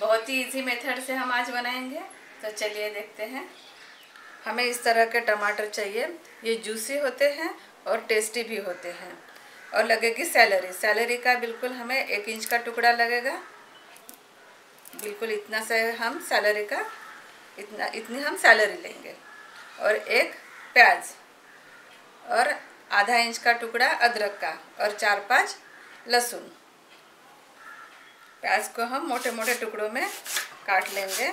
बहुत ही मेथड से हम आज बनाएँगे. तो चलिए देखते हैं. हमें इस तरह के टमाटर चाहिए. ये जूसी होते हैं और टेस्टी भी होते हैं. और लगेगी सैलरी सैलरी का बिल्कुल हमें एक इंच का टुकड़ा लगेगा. बिल्कुल इतना से हम सैलरी का, इतना, इतनी हम सैलरी लेंगे। और एक प्याज, और आधा इंच का टुकड़ा अदरक का, और चार पाँच लहसुन। प्याज को हम मोटे मोटे टुकड़ों में काट लेंगे।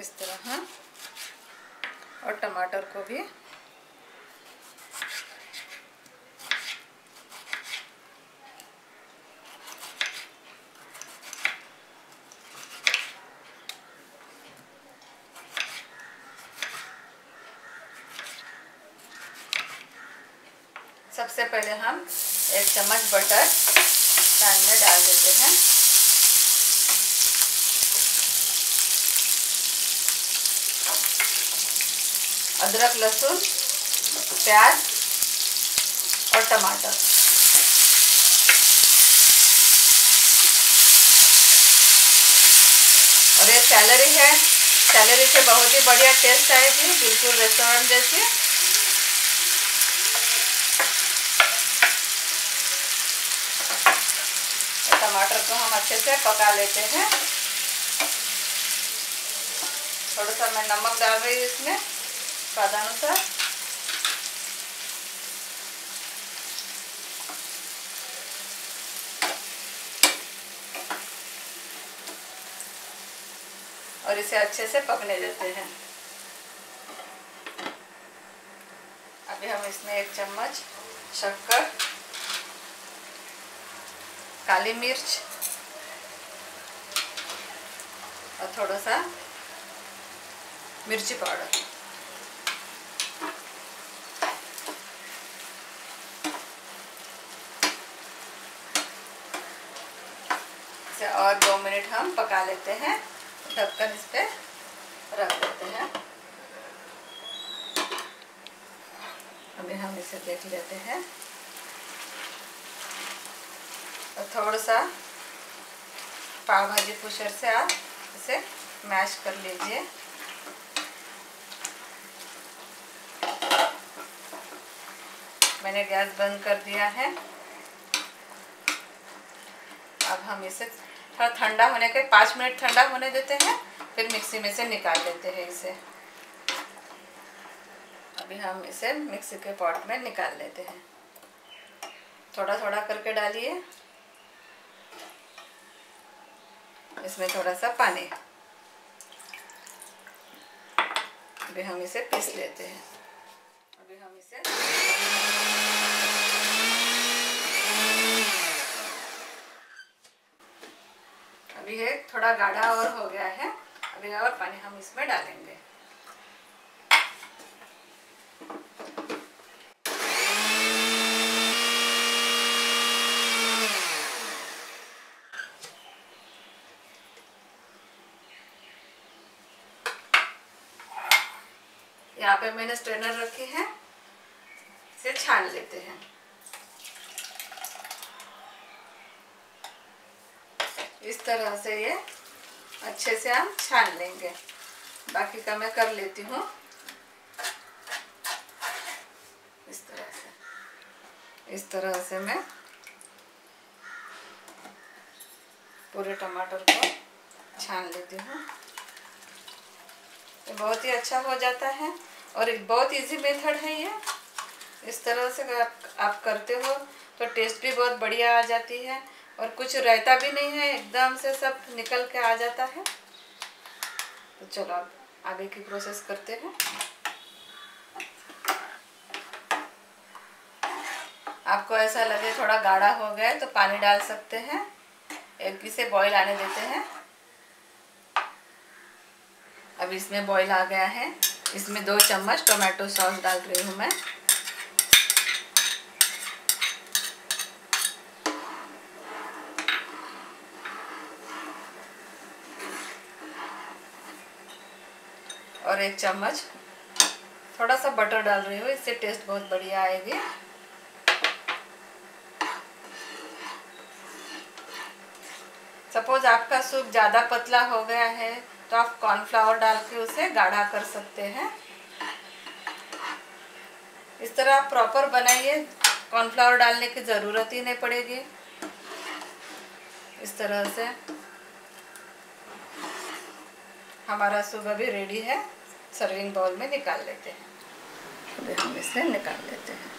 इस तरह हम, और टमाटर को भी सबसे पहले हम एक चम्मच बटर पैन में डाल देते हैं। अदरक, लहसुन, प्याज और टमाटर। और ये सैलरी है। सैलरी से बहुत ही बढ़िया टेस्ट आएगी, बिल्कुल रेस्टोरेंट जैसी टमाटर को हम अच्छे से पका लेते हैं। थोड़ा सा मैं नमक डाल रही हूँ इसमें, स्वादानुसार। और इसे अच्छे से पकने देते हैं। अभी हम इसमें एक चम्मच शक्कर, काली मिर्च और थोड़ा सा मिर्ची पाउडर और दो मिनट हम पका लेते हैं। ढक्कन इस पर रख देते हैं। अभी हम इसे देख लेते हैं। और थोड़ा सा पाव भाजी पुशर से आप इसे मैश कर लीजिए। मैंने गैस बंद कर दिया है। अब हम इसे थोड़ा ठंडा होने के, पाँच मिनट ठंडा होने देते हैं, फिर मिक्सी में से निकाल लेते हैं इसे। अभी हम इसे मिक्सी के पॉट में निकाल लेते हैं। थोड़ा थोड़ा करके डालिए। इसमें थोड़ा सा पानी। अभी हम इसे पीस लेते हैं। अभी हम इसे अभी है थोड़ा गाढ़ा और हो गया है। अभी और पानी हम इसमें डालेंगे। यहाँ पे मैंने स्ट्रेनर रखे हैं, इसे छान लेते हैं। इस तरह से ये अच्छे से हम छान लेंगे। बाकी का मैं कर लेती हूँ। इस तरह से। इस तरह से मैं पूरे टमाटर को छान लेती हूँ। ये बहुत ही अच्छा हो जाता है और एक बहुत इजी मेथड है ये। इस तरह से आप, आप करते हो तो टेस्ट भी बहुत बढ़िया आ जाती है और कुछ रहता भी नहीं है एकदम से सब निकल के आ जाता है। तो चलो अब आगे की प्रोसेस करते हैं। आपको ऐसा लगे थोड़ा गाढ़ा हो गया तो पानी डाल सकते हैं। एक इसे बॉईल आने देते हैं। अब इसमें बॉईल आ गया है। इसमें दो चम्मच टोमेटो सॉस डाल रही हूँ मैं। और एक चम्मच थोड़ा सा बटर डाल रही हूँ, इससे टेस्ट बहुत बढ़िया आएगी। सपोज़ आपका सूप ज़्यादा पतला हो गया है तो आप कॉर्नफ्लावर डाल के उसे गाढ़ा कर सकते हैं। इस तरह आप प्रॉपर बनाइए। कॉर्नफ्लावर डालने की ज़रूरत ही नहीं पड़ेगी। इस तरह से। हमारा सुबह भी रेडी है। सर्विंग बाउल में निकाल लेते हैं। हम इसे निकाल लेते हैं।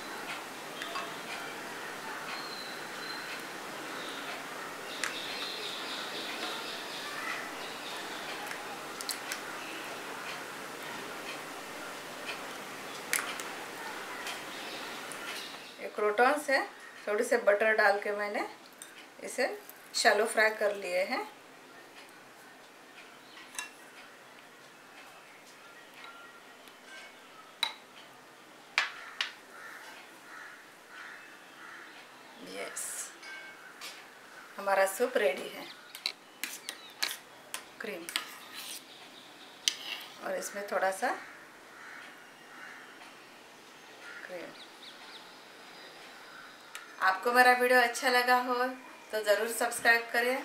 ये क्रोटॉन्स है, थोड़ी से बटर डाल के मैंने इसे शैलो फ्राई कर लिए हैं। यस हमारा सूप रेडी है। क्रीम और इसमें थोड़ा सा क्रीम आपको मेरा वीडियो अच्छा लगा हो तो ज़रूर सब्सक्राइब करें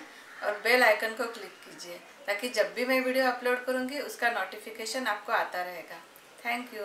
और बेल आइकन को क्लिक कीजिए, ताकि जब भी मैं वीडियो अपलोड करूँगी, उसका नोटिफिकेशन आपको आता रहेगा। Thank you